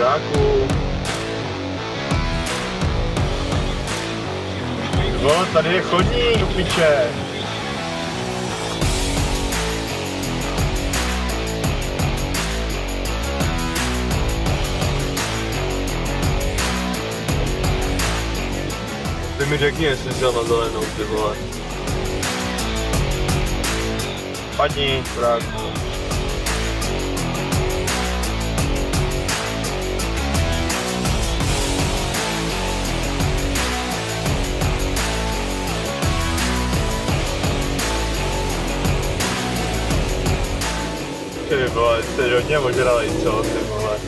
Chudáku. Vole, tady je chodník piče. Ty mi řekni, jestli jsi na zelenou, ty vole. Padni, chudáku. Jste hodně ožralej, co, ty vole.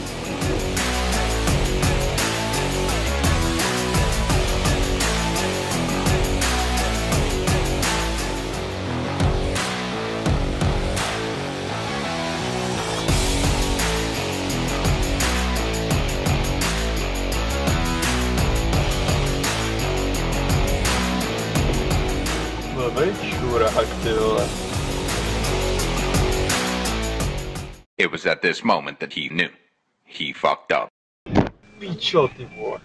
Blbej čurák, ty vole. It was at this moment that he knew. He fucked up. Picio ty było.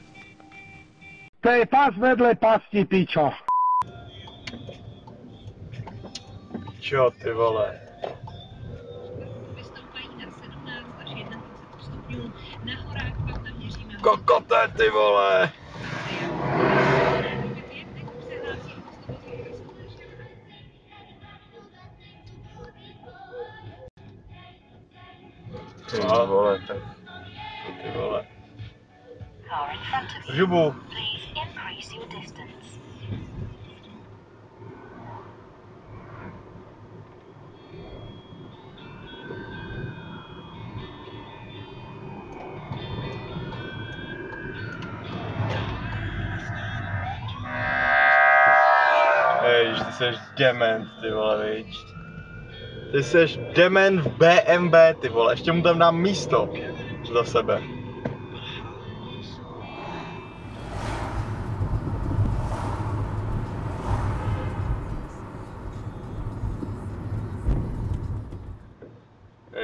Ty pas vedle pasti picio. Picio ty wolę. Kokoté ty vole! Žubu. Ježiš, ty seš dement, ty vole, viď. Ty seš dement v BMW, ty vole, ještě mu tam dám místo za sebe.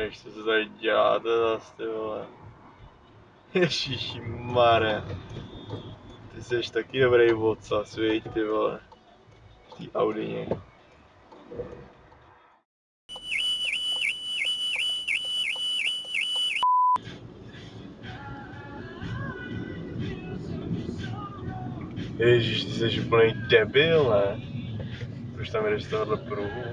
Ježiš, co se tady děláte zas, ty vole. Ježíši mare. Ty jsi taky dobrý vodca, svěť, ty vole. V té Audině. Ježíš, ty jsi úplný debil, ne? Proč tam jdeš z tohohle pruhu?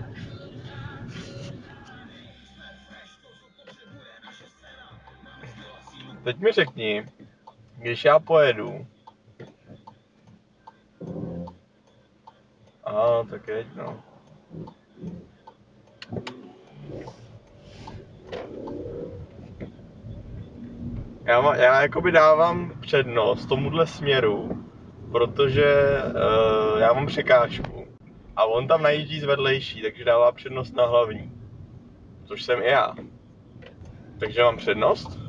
Teď mi řekni, když já pojedu. Aha, tak jeď no. Já, má, já jakoby dávám přednost tomuhle směru, protože uh, já mám překážku. A on tam najíždí z vedlejší, takže dává přednost na hlavní. Což jsem i já. Takže mám přednost.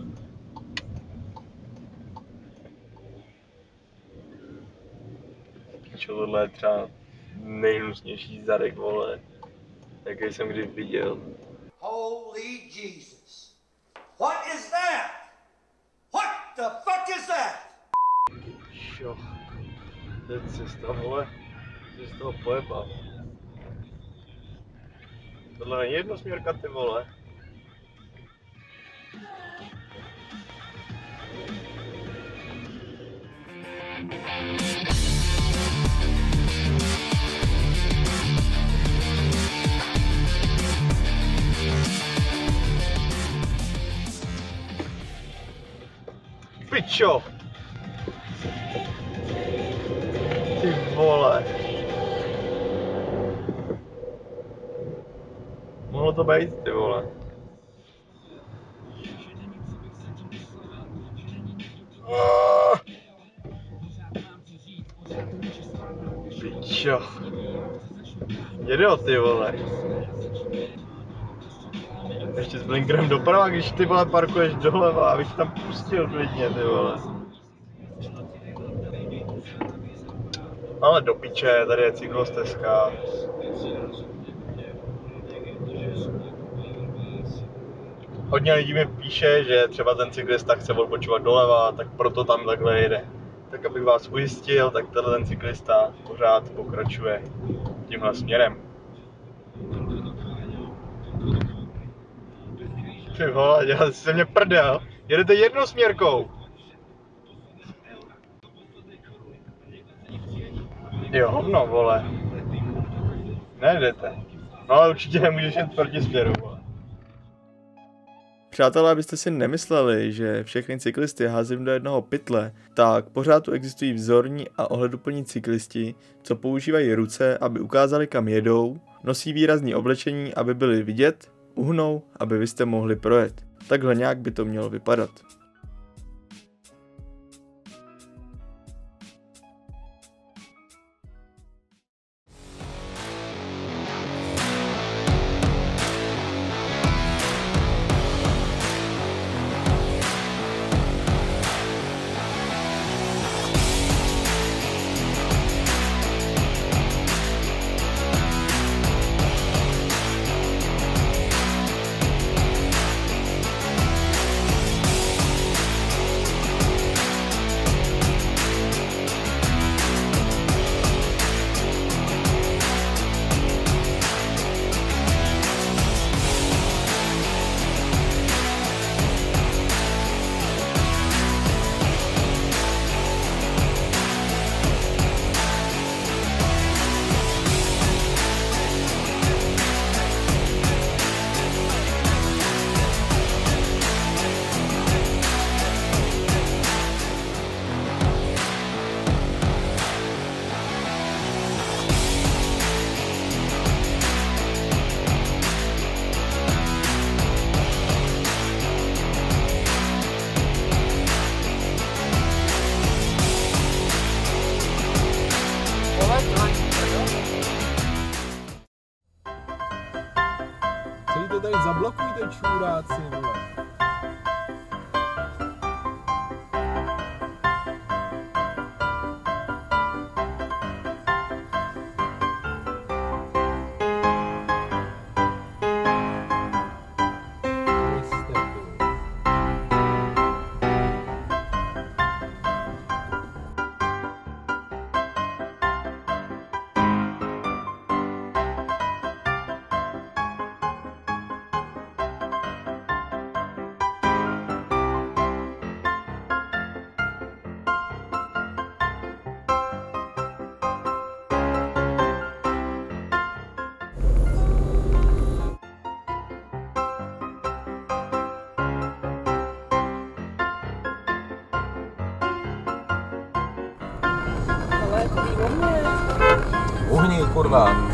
Pičo, tohle je třeba nejhnusnější zadek, vole, jaký jsem kdy viděl. Holy Jesus. What is that? What the fuck is that? Čo? To je cesta, vole. Jsi z toho pojebal. Tohle není jednosměrka, ty vole. Pičo! Ty vole. Mohlo to být, ty vole. Ah! Pičo. Jedo, ty vole. Ještě s blinkerem doprava, když ty vole parkuješ doleva, abych tam pustil klidně, ty vole. Ale do piče, tady je cyklostezka. hodně lidí mi píše, že třeba ten cyklista chce odbočovat doleva, tak proto tam takhle jede. Tak abych vás ujistil, tak tenhle ten cyklista pořád pokračuje tímhle směrem. Ty vole, jsi se mě prdel. Jedete jednosměrkou. Jo, hovno, vole. Nejdete. No ale určitě nemůžeš jet proti směru, vole. Přátelé, abyste si nemysleli, že všechny cyklisty házím do jednoho pytle, tak pořád tu existují vzorní a ohleduplní cyklisti, co používají ruce, aby ukázali kam jedou, nosí výrazní oblečení, aby byli vidět, uhnou, aby vy jste mohli projet. Takhle nějak by to mělo vypadat. Celý to tady zablokujte, čuráci, vole. Uhni, kurva.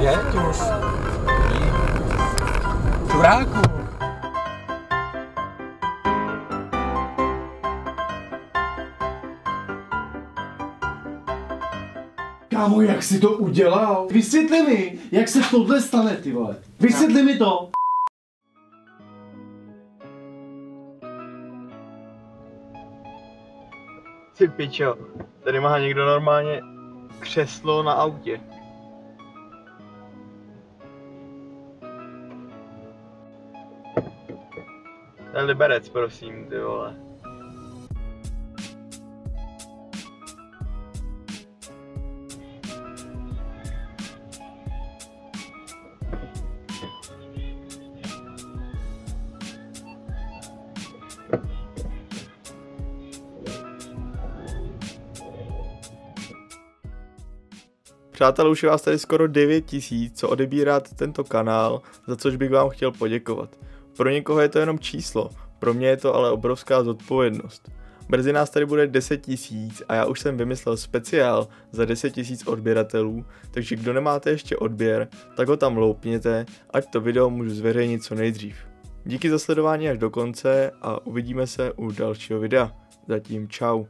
Jeď už. Čuráku. Kámo, jak jsi to udělal? Vysvětli mi, jak se tohle stane, ty vole. Vysvětli mi to. Ty pičo, tady má někdo normálně křeslo na autě. To Liberec, prosím, ty vole. Přátelé, už je vás tady skoro 9 tisíc, co odebíráte tento kanál, za což bych vám chtěl poděkovat. Pro někoho je to jenom číslo, pro mě je to ale obrovská zodpovědnost. Brzy nás tady bude 10 tisíc a já už jsem vymyslel speciál za 10 tisíc odběratelů, takže kdo nemáte ještě odběr, tak ho tam loupněte, ať to video můžu zveřejnit co nejdřív. Díky za sledování až do konce a uvidíme se u dalšího videa. Zatím čau.